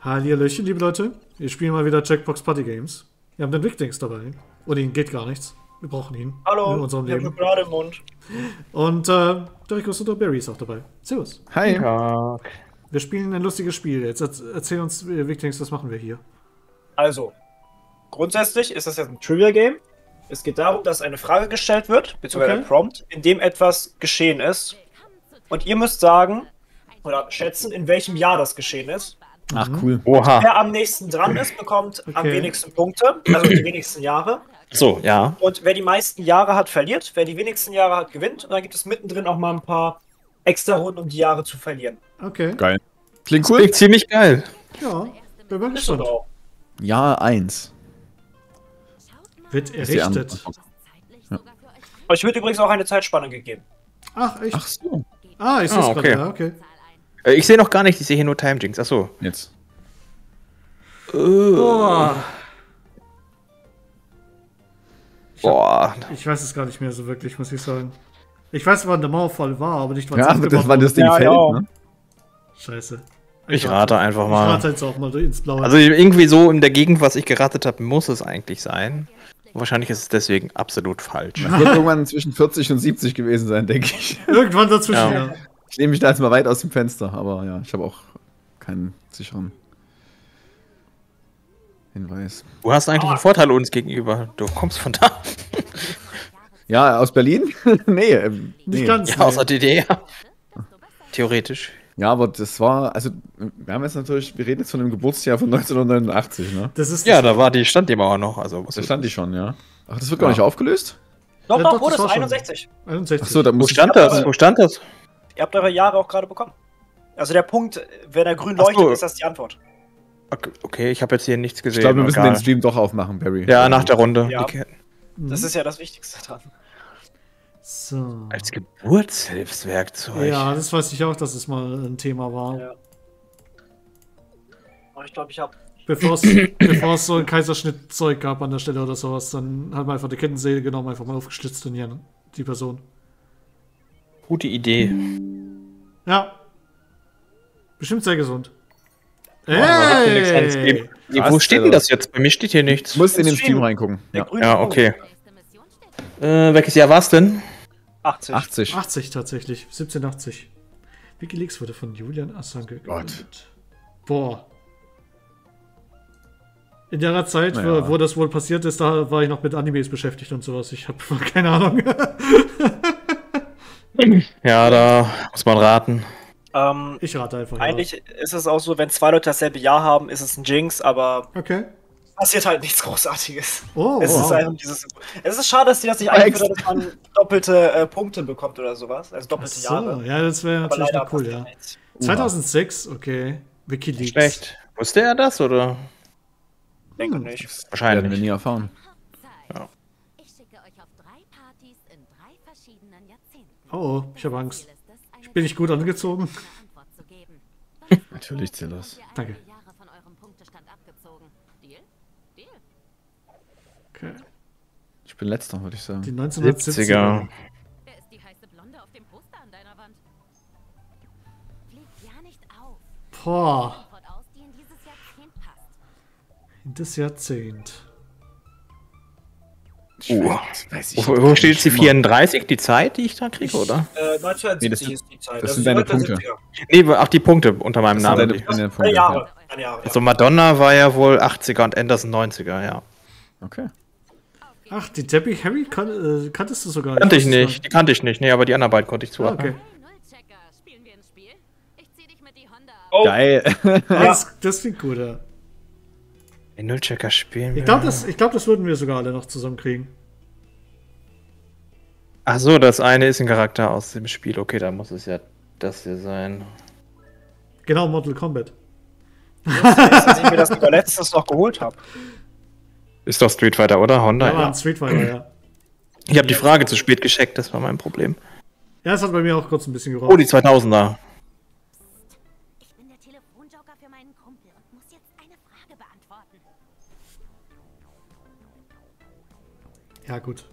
Hallihallöchen, liebe Leute. Wir spielen mal wieder Jackbox Party Games. Wir haben den Wicklings dabei. Ohne ihn geht gar nichts. Wir brauchen ihn. Hallo, In unserem Leben. Schokolade im Mund. Und äh, der Rico und der Barry ist auch dabei. Servus. Hi. Ja. Wir spielen ein lustiges Spiel. Jetzt erz- erzähl uns, äh, Wicklings, was machen wir hier? Also, grundsätzlich ist das jetzt ein Trivia-Game. Es geht darum, dass eine Frage gestellt wird, beziehungsweise Okay. ein Prompt, in dem etwas geschehen ist. Und ihr müsst sagen oder schätzen, in welchem Jahr das geschehen ist. Ach, cool. Oha. Wer am nächsten dran ist, bekommt am Okay. wenigsten Punkte, also die wenigsten Jahre. So, ja. Und wer die meisten Jahre hat, verliert. Wer die wenigsten Jahre hat, gewinnt. Und dann gibt es mittendrin auch mal ein paar extra Runden, um die Jahre zu verlieren. Okay. Geil. Klingt cool. Klingt ziemlich geil. Ja, bin mal Ist gespannt. auch. Ja, eins. Wird Ist die errichtet. Antwort. Euch wird übrigens auch eine Zeitspanne gegeben. Ach, echt? Ach so. Ah, ich sehe es Ah, gerade. okay. Ja, okay. Äh, Ich sehe noch gar nicht, ich sehe hier nur Time Jinx. Achso. Jetzt. Boah. Boah. Ich weiß es gar nicht mehr so wirklich, muss ich sagen. Ich weiß, wann der Mauerfall war, aber nicht, wann Ja, es das war das Ding Ja, fällt, ja. ne? Scheiße. Ich rate einfach Ich mal. rate jetzt auch mal ins Blaue. Also irgendwie so in der Gegend, was ich geratet habe, muss es eigentlich sein. Wahrscheinlich ist es deswegen absolut falsch. Das wird irgendwann zwischen 40 und 70 gewesen sein, denke ich. Irgendwann dazwischen, Ja. ja. Ich nehme mich da jetzt mal weit aus dem Fenster, aber ja, ich habe auch keinen sicheren Hinweis. Du hast eigentlich einen Vorteil uns gegenüber. Du kommst von da. Ja, aus Berlin? nee, ähm, nee. Nicht ganz. Ja, aus der. DDR. Theoretisch. Ja, aber das war, also, wir haben jetzt natürlich, wir reden jetzt von dem Geburtsjahr von 1989, ne? Das ist Ja, da war die stand die Mauer noch. Also was Da stand die schon, ja. Ach, das wird gar Ja. nicht aufgelöst? Doch, Ja, doch, doch, wurde das es war schon. 61. 61. Ach so, da Wo muss stand Ja, das? Wo stand das? Ihr habt eure Jahre auch gerade bekommen. Also der Punkt, wenn er grün Ach so. leuchtet, ist das die Antwort. Okay, Okay, ich habe jetzt hier nichts ich gesehen. glaube, wir müssen Egal. den Stream doch aufmachen, Barry. Ja, nach der Runde. Ja. Mhm. Das ist ja das Wichtigste dran. So. Als Geburtshilfswerkzeug. Ja, das weiß ich auch, dass es mal ein Thema war. Ja. Aber ich glaube, ich habe. Bevor es, so ein Kaiserschnittzeug gab an der Stelle oder sowas, dann hat man einfach die Kettensäge genommen, einfach mal aufgeschlitzt und hier die Person. Gute Idee. Ja. Bestimmt sehr gesund. Hey! Krass, wo steht denn Alter. das jetzt? Bei mir steht hier nichts. Du musst in den Stream. Reingucken. Der Ja. Ja, okay. Äh, welches Jahr war es denn? 80. 80. 80 tatsächlich. 1780. Wikileaks wurde von Julian Assange Gott. gegründet. Boah. In der Zeit, Naja. wo, wo das wohl passiert ist, da war ich noch mit Animes beschäftigt und sowas. Ich habe keine Ahnung. Ja, da muss man raten. Ähm, Ich rate einfach. eigentlich ist es auch so, wenn zwei Leute dasselbe Jahr haben, ist es ein Jinx, aber Ja. Okay. passiert halt nichts Großartiges. Oh, Es ist wow. einfach dieses. Es ist schade, dass die das nicht eingeführt haben, dass man doppelte äh, Punkte bekommt oder sowas. Also Ach doppelte so, Jahre. ja, das wäre natürlich noch cool, ja. nichts. 2006, okay. Wikileaks. Schlecht. Wusste er das oder? Denke Hm. nicht. Werden wir Wahrscheinlich. nie erfahren. Ja. Ich schicke euch auf drei Partys in drei verschiedenen Jahrzehnten. Oh, oh, ich habe Angst. Ich bin nicht gut angezogen. Natürlich zählt das. Danke. Okay. Ich bin letzter, würde ich Die sagen. 1970er. Wer ist die heiße Blonde auf dem Poster an Uh. Weiß ich Wo, wo steht jetzt die 34, die Zeit, die ich da kriege, oder? Äh, 1970 Nee, das sind- ist die Zeit. das Also sind deine 1970er. Nee, ach, die Punkte unter meinem Das sind Namen. deine, deine Punkte. Jahre. Ja. Jahre. Also Madonna war ja wohl 80er und Anderson 90er, ja. Okay. Ach, die Debbie Harry kan äh, kanntest du sogar. Kannte ich nicht, die kannte ich nicht. Nee, aber die anderen beiden konnte ich Ah, zuordnen. okay. Die Honda. Oh, Geil. Ah, das, das klingt gut, ja. Den Nullchecker spielen Ich wir. glaube, das, ich glaub, das würden wir sogar alle noch zusammenkriegen. Ach so, das eine ist ein Charakter aus dem Spiel. Okay, dann muss es ja das hier sein. Genau, Mortal Kombat. dass ich mir das sogar letztens noch geholt habe. Ist doch Street Fighter, oder? Honda, Da ja. ein Street Fighter, ja. Ich habe die Frage zu spät gescheckt, das war mein Problem. Ja, es hat bei mir auch kurz ein bisschen Oh, geraucht. die 2000er. Ja, gut.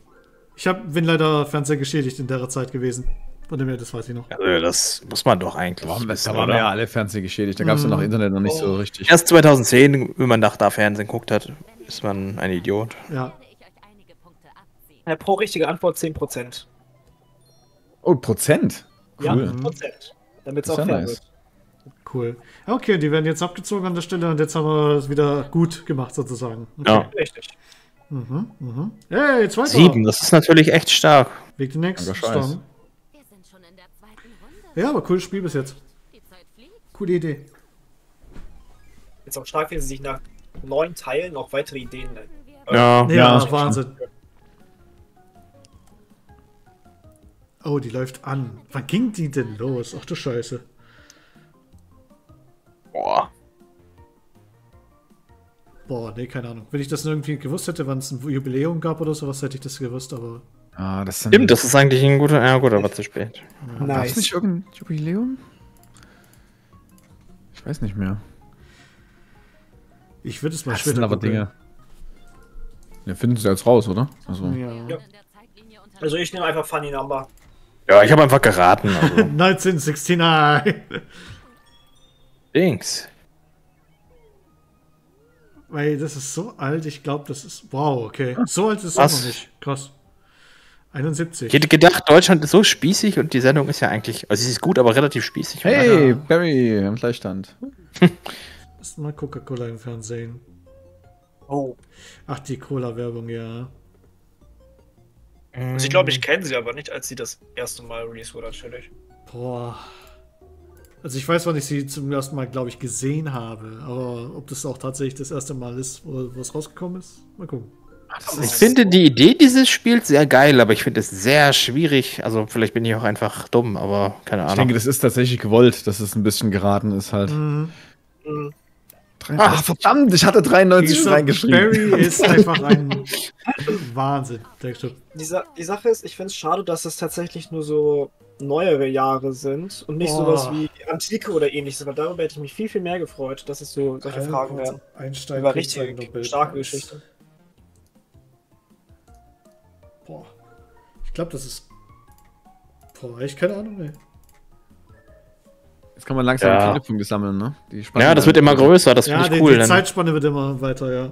Ich hab, bin leider Fernseher geschädigt in der Zeit gewesen. Von dem her, das weiß ich noch. Also, das muss man doch eigentlich. Boah, wissen, da waren oder? ja alle fernsehgeschädigt. Da gab es ja noch Internet noch nicht so richtig. Erst 2010, wenn man nach da Fernsehen guckt hat, ist man ein Idiot. Ja. Ja, pro richtige Antwort 10%. Oh, Prozent. Ja, Cool. 10%. Damit es auch ja fair nice. wird. Cool. Okay, die werden jetzt abgezogen an der Stelle und jetzt haben wir es wieder gut gemacht, sozusagen. Okay. Ja. Richtig. Mhm, mhm. Hey, zweiter. Sieben, das ist natürlich echt stark. Weg den nächsten. Storm. Ja, aber cooles Spiel bis jetzt. Coole Idee. Jetzt auch stark, wie sie sich nach neun Teilen noch weitere Ideen nennen. Ja. Ja, Ja. Wahnsinn. Oh, die läuft an. Wann ging die denn los? Ach du Scheiße. Boah. Boah, nee, keine Ahnung. Wenn ich das irgendwie gewusst hätte, wann es ein Jubiläum gab oder sowas, hätte ich das gewusst, aber. Ah, das sind, Stimmt, das ist eigentlich ein guter. Ja, gut, aber zu spät. Gab es nicht irgendein Jubiläum? Ich weiß nicht mehr. Ich würde es mal Das sind aber. Dinge. Ja, finden sie jetzt raus, oder? Also, Ja. Ja. Also ich nehme einfach Funny Number. Ja, ich habe einfach geraten. Also. 1969. Dings. Weil das ist so alt, ich glaube, das ist. Wow, okay. So alt ist es auch noch nicht. Krass. 71. Ich hätte gedacht, Deutschland ist so spießig und die Sendung ist ja eigentlich. Also, sie ist gut, aber relativ spießig. hey, Barry im Gleichstand. Lass mal Coca-Cola im Fernsehen. Oh. Ach, die Cola-Werbung, ja. Also ich glaube, ich kenne sie aber nicht, als sie das erste Mal released wurde, natürlich. Boah. Also ich weiß, wann ich sie zum ersten Mal, glaube ich, gesehen habe. Aber ob das auch tatsächlich das erste Mal ist, wo, es rausgekommen ist, mal gucken. Ich finde die Idee dieses Spiels sehr geil, aber ich finde es sehr schwierig. Also, vielleicht bin ich auch einfach dumm, aber keine Ich Ahnung. denke, das ist tatsächlich gewollt, dass es ein bisschen geraten ist halt. Mhm. Mhm. Ah, verdammt, ich hatte 93 schon Dieser reingeschrieben. Barry ist einfach ein Wahnsinn. Die, Sa die Sache ist, ich finde es schade, dass es tatsächlich nur so neuere Jahre sind und nicht Boah. sowas wie Antike oder ähnliches, weil darüber hätte ich mich viel, viel mehr gefreut, dass es so solche Fragen wären. Einstein Über richtig starke Geschichte. Boah. Ich glaube, das ist. Boah, ich keine Ahnung, ey. Jetzt kann man langsam Ja. viele Punkte sammeln, ne? Die Ja, das wird immer größer, das Ja, finde die, ich cool. die dann- Zeitspanne wird immer weiter, ja.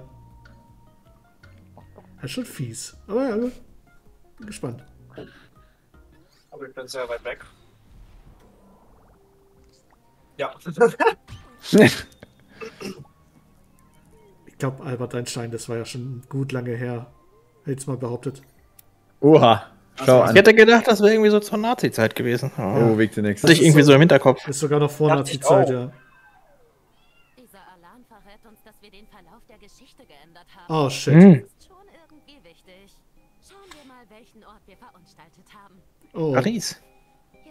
Das ist schon fies. Aber ja, gut. Bin gespannt. Aber ich bin sehr weit weg. Ja. Ich glaube, Albert Einstein, das war ja schon gut lange her. Hätte mal behauptet. Oha. Schau Ich an. hätte gedacht, das wäre irgendwie so zur Nazi-Zeit gewesen. Oh, Oh, Weg der nächste. Hatte ich irgendwie so im Hinterkopf. Ist sogar noch vor ich Nazi-Zeit, ja. Dieser Alarm verrät wir verunstaltet haben. Oh. Paris.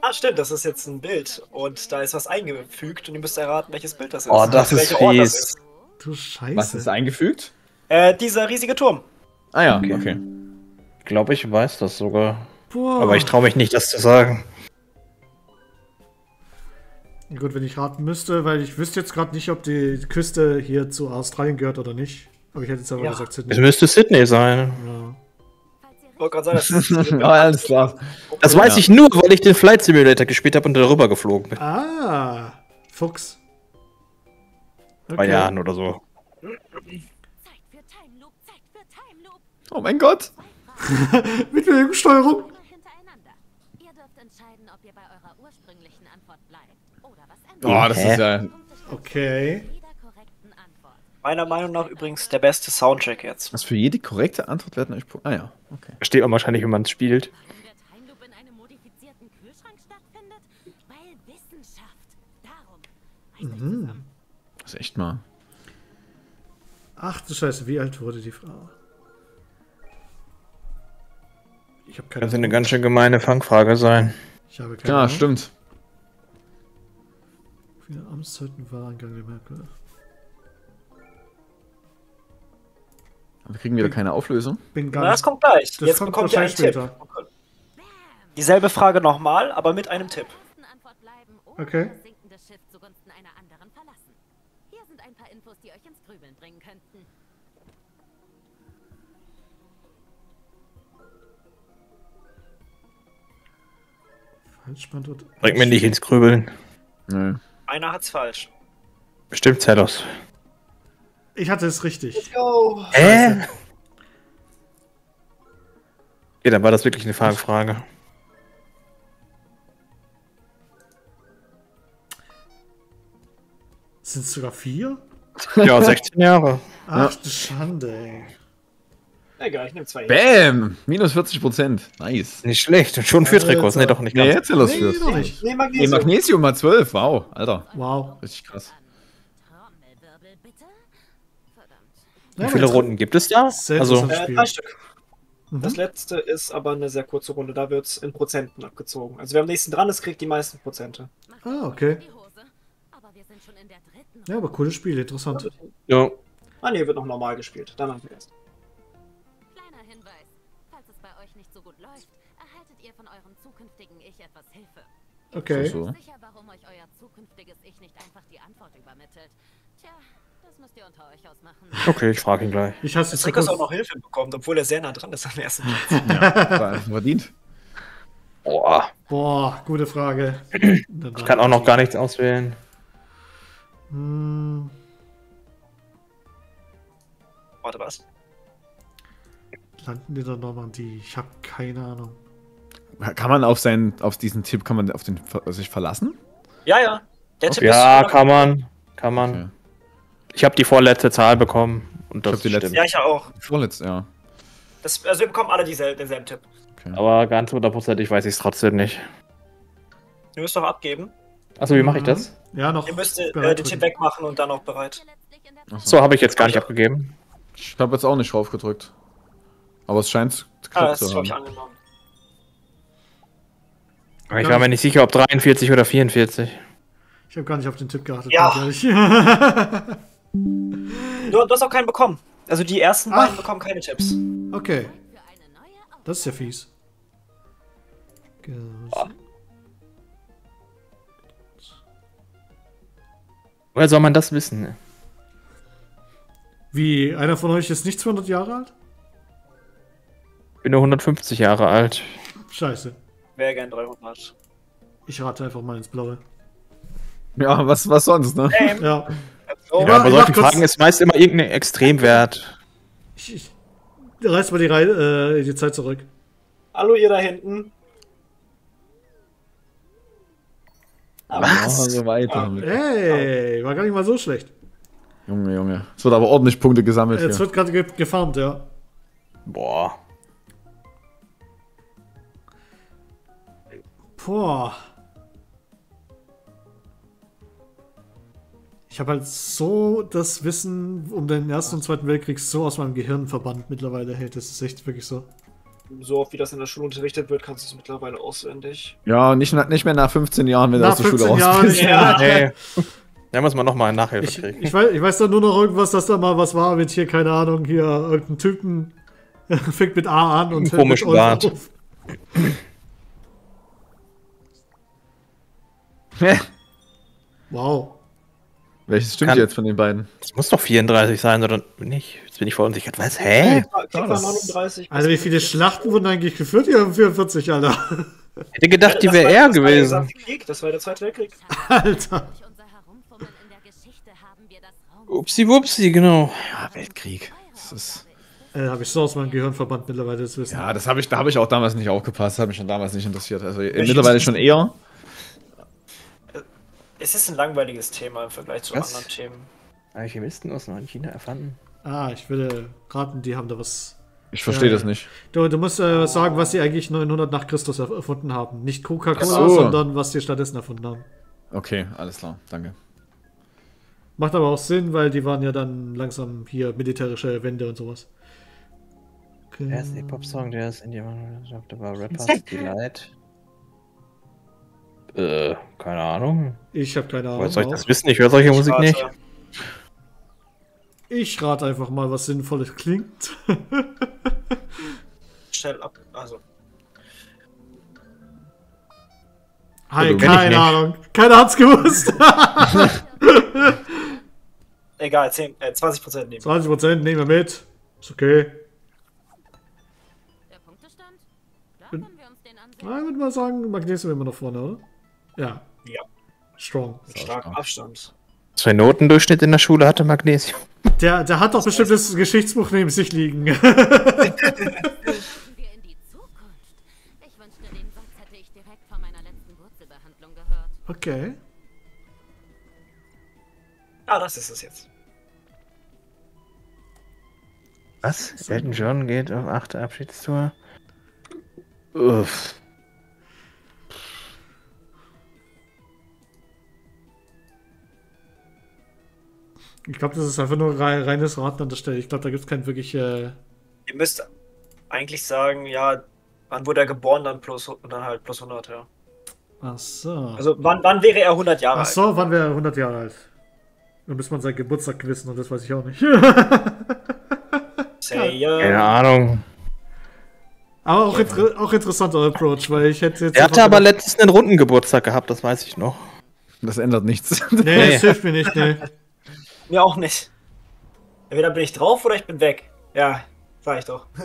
Ah, stimmt, das ist jetzt ein Bild und da ist was eingefügt und ihr müsst erraten, welches Bild das ist. Oh, das ist fies. ist. Du Scheiße. Was ist eingefügt? Äh, dieser riesige Turm. Ah ja, Okay. okay. Ich glaube, ich weiß das sogar. Boah. Aber ich traue mich nicht, das zu sagen. Gut, wenn ich raten müsste, weil ich wüsste jetzt gerade nicht, ob die Küste hier zu Australien gehört oder nicht. Aber ich hätte jetzt aber Ja. gesagt Es Sydney. müsste Sydney sein. Ja. Wollte gerade sagen, das ist. Ja, alles klar. Das weiß ich nur, weil ich den Flight Simulator gespielt habe und darüber geflogen bin. Ah, Fuchs. Zwei Jahren oder so. Oh mein Gott. Mit Bewegungssteuerung. Nur hintereinander. Ihr dürft entscheiden, ob ihr bei eurer ursprünglichen Antwort bleibt oder was ändert. Oh, das Hä? ist ja. Okay. zu jeder korrekten Antwort. Meiner Meinung nach übrigens der beste Soundtrack jetzt. Was für jede korrekte Antwort werden euch. Ah ja, okay. Versteht man wahrscheinlich, wenn man es spielt. Der zusammen. Das ist echt mal. Ach du Scheiße, wie alt wurde die Frau? Ich habe keine Könnte eine ganz schön gemeine Fangfrage sein. Ich habe keine Ja, Ahnung. stimmt. Wie viele Amtszeiten war Angela Merkel? Wir kriegen wieder keine Auflösung. Bin gar Na, das kommt gleich. Das jetzt kommt bekommt ihr einen Tipp. Dieselbe Frage nochmal, aber mit einem Tipp. Okay. Falschstandort. Bringt mir nicht ins Grübeln. Nee. Einer hat's falsch. Bestimmt Zellos. Ich hatte es richtig. Go! Hä? Ja, dann war das wirklich eine Fangfrage. Sind es sogar vier? Ja, 16 Jahre. Ach du Schande, ey. Egal, ich nehme zwei. Bam! Minus 40 Prozent. Nice. Nicht schlecht. Und schon vier Trikots. Nee, doch nicht Nee, ganz. jetzt los Nee, nicht. Nee, Nee, Magnesium. Magnesium mal 12. Wow, Alter. Wow. Richtig krass. Ja, Wie viele Runden gibt es da? Also. Äh, drei Stück. Mhm. Das letzte ist aber eine sehr kurze Runde. Da wird's in Prozenten abgezogen. Also wer am nächsten dran ist, kriegt die meisten Prozente. Ah, okay. Ja, aber cooles Spiel, interessant. ja. Ah ne, wird noch normal gespielt. Dann haben wir erst. Kleiner Hinweis. Falls es bei euch nicht so gut läuft, erhaltet ihr von eurem zukünftigen Ich etwas Hilfe. Okay. So. Sicher, warum euch euer zukünftiges Ich nicht einfach die Antwort übermittelt. Tja, Okay, ich frage ihn gleich. Ich hasse Rickos auch noch Hilfe bekommt, obwohl er sehr nah dran ist am ersten Platz. Verdient. Boah, Boah, gute Frage. ich kann auch noch gar nichts auswählen. Hm, Warte, was? landen die in der Normandie? Ich habe keine Ahnung. Kann man auf seinen, auf diesen Tipp, kann man auf den ver- sich verlassen? Ja, ja. Der Tipp Ja, ist. kann man. Kann man. Okay. Ich habe die vorletzte Zahl bekommen. Und das hab die stimmt. letzte. Ja, ich auch. Vorletzt, ja. Das, also wir bekommen alle diesel denselben Tipp. Okay. Aber ganz hundertprozentig weiß ich es trotzdem nicht. Ihr müsst doch abgeben. Achso, wie mache ich das? Ja, noch. Ihr müsst äh, den Tipp wegmachen und dann auch bereit. Der So, habe ich jetzt gar nicht abgegeben. Ich habe jetzt auch nicht drauf gedrückt. Aber es scheint Ah, geklappt das zu glaube ich, haben. angenommen. Aber ich war mir nicht sicher, ob 43 oder 44. Ich habe gar nicht auf den Tipp geachtet. Ja. Du, du hast auch keinen bekommen. Also die ersten Ach. beiden bekommen keine Tipps. okay, das ist ja fies. Ge- Woher soll man das wissen? Wie, einer von euch ist nicht 200 Jahre alt? Ich bin nur 150 Jahre alt. Scheiße. Wäre gern 300. Ich rate einfach mal ins Blaue. Ja, was, was sonst, ne? Hey, Ja, oh, Ja, Ja, bei solchen Fragen ist meist immer irgendein Extremwert. ich, ich reiß mal die, Rei äh, die Zeit zurück. Hallo ihr da hinten. Ja, so weiter. Ja. damit. Hey, war gar nicht mal so schlecht. Junge, Junge. Es wird aber ordentlich Punkte gesammelt Jetzt hier. wird gerade ge gefarmt, ja. Boah. Boah. Ich habe halt so das Wissen um den Ersten und Zweiten Weltkrieg so aus meinem Gehirn verbannt mittlerweile. Hey, das ist echt wirklich so. So oft wie das in der Schule unterrichtet wird, kannst du es mittlerweile auswendig. Ja, nicht, nicht mehr nach 15 Jahren, wenn du aus der Schule 15 raus Jahren bist. mehr. Nee. Da muss man nochmal Nachhilfe Ich, kriegen. ich, weiß, ich weiß doch nur noch irgendwas, dass da mal was war mit hier, keine Ahnung, hier irgendein Typen fängt mit A an und hört mit Komischen Ulf Bart. auf. Wow. Welches stimmt Kann- jetzt von den beiden? Das muss doch 34 sein, oder nicht? Jetzt bin ich verunsichert. Was? Hä? 39. Also wie viele Schlachten wurden eigentlich geführt hier um 44, Alter? Hätte gedacht, die wäre eher war gewesen. Krieg, das war der Zweite Weltkrieg. Alter. Upsi wupsi, genau. Ja, Weltkrieg. Das ist, Äh, habe ich so aus meinem Gehirn verbannt mittlerweile das Wissen. ja, das habe ich, da habe ich auch damals nicht aufgepasst. Das hat mich schon damals nicht interessiert. Also äh, mittlerweile schon eher. Es ist ein langweiliges Thema im Vergleich zu Was? anderen Themen. Alchemisten aus China erfanden. Ah, ich würde raten, die haben da was. Ich verstehe Ja, das nicht. Du, du musst äh, sagen, was sie eigentlich 900 nach Christus erf- erfunden haben. Nicht Coca-Cola, so. sondern was sie stattdessen erfunden haben. Okay, alles klar. Danke. Macht aber auch Sinn, weil die waren ja dann langsam hier militärische Wende und sowas. Okay. Der ist ein Hip-Hop-Song, der ist in die da war Rappers Delight. Äh, keine Ahnung. Ich habe keine Ahnung. Ich auch. das wissen? Ich höre solche Musik Warte. nicht. Ich rate einfach mal, was Sinnvolles klingt. Schnell ab. Also. Hi, ich keine. Ahnung. Keiner hat's gewusst. Egal, 10, äh, 20% nehmen. 20% nehmen wir mit. Ist okay. Der Punktestand? Da können wir uns den ansehen. Ich würde mal sagen, Magnesium immer noch vorne, oder? Ja. Ja. Strong. Mit starkem Abstand. Ein Notendurchschnitt in der Schule hatte Magnesium? Der, der hat doch bestimmt das Geschichtsbuch neben sich liegen. Okay. Ah, das ist es jetzt. Was? Elton John geht auf 8. Abschiedstour? Uff. Ich glaube, das ist einfach nur rei- reines Raten an der Stelle. Ich glaube, da gibt es kein wirklich. Äh, Ihr müsst eigentlich sagen, ja, wann wurde er geboren, dann plus und dann halt plus 100, ja. ach so. Also wann, wann wäre er 100 Jahre ach alt? so, wann wäre er 100 Jahre alt? Dann müsste man seinen Geburtstag wissen und das weiß ich auch nicht. Say, Keine. Ahnung. aber auch, inter auch interessanter Approach, weil ich hätte jetzt. Er hatte aber letztens einen runden Geburtstag gehabt, das weiß ich noch. Das ändert nichts. Nee. das hilft mir nicht, nee. Mir auch nicht. Entweder bin ich drauf oder ich bin weg. Ja, sag ich doch.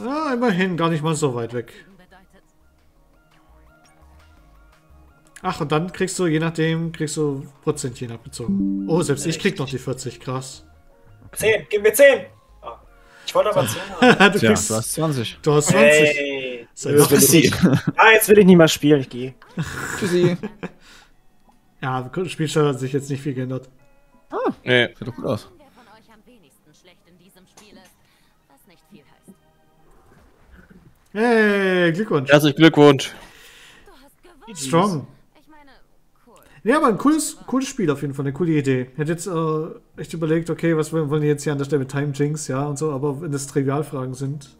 Ah, immerhin, gar nicht mal so weit weg. Ach, und dann kriegst du, je nachdem, kriegst du Prozentchen abgezogen. Oh, selbst ich krieg noch die 40, krass. 10, gib mir 10! Ah, Ich wollte aber 10 haben. du kriegst. du hast 20. Du hast 20. Hey. Sei Jetzt will ich so. nicht. Ah, jetzt will ich nicht mal spielen, ich gehe. Tschüssi. Ja, Spielstand hat sich jetzt nicht viel geändert. Nee. Sieht doch gut aus. wer von euch am wenigsten schlecht in diesem Spiel ist, was nicht viel heißt. Hey, Glückwunsch. Herzlichen Glückwunsch. Strong. Ja, aber ein cooles, cooles Spiel auf jeden Fall, eine coole Idee. Ich hätte jetzt äh, echt überlegt, okay, was wollen wollen die jetzt hier an der Stelle mit Time Jinx, ja, und so, aber wenn das Trivialfragen sind,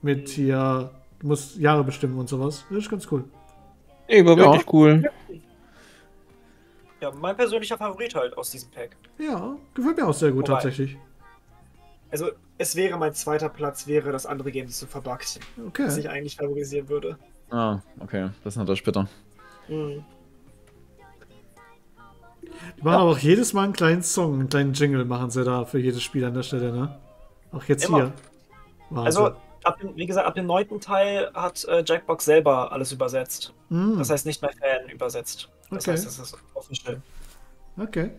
mit hier, du musst Jahre bestimmen und sowas, das ist ganz cool. Nee, war Ja. wirklich cool. Ja, mein persönlicher Favorit halt aus diesem Pack. Ja, gefällt mir auch sehr gut Wobei- tatsächlich. Also, es wäre mein zweiter Platz, wäre das andere Game zu verbuggt, was Okay. ich eigentlich favorisieren würde. Ah, okay. Das ist natürlich bitter. Mhm. Die machen aber auch jedes Mal einen kleinen Song, einen kleinen Jingle machen sie da für jedes Spiel an der Stelle, ne? Auch jetzt Immer. hier. Wahnsinn. Also, ab dem, wie gesagt, ab dem neunten Teil hat äh, Jackbox selber alles übersetzt. Mm, Das heißt nicht mehr Fan übersetzt. Das Okay. heißt, das ist official. okay.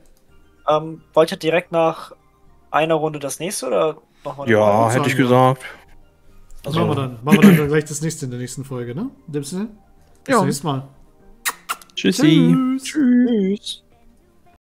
Ähm, wollt ihr direkt nach einer Runde das nächste oder nochmal? Ja, hätte ich gesagt. Was machen wir dann? Machen wir dann gleich das nächste in der nächsten Folge, ne? In dem Sinne? Bis Ja. zum nächsten Mal. Tschüssi. Tschüss. Tschüss.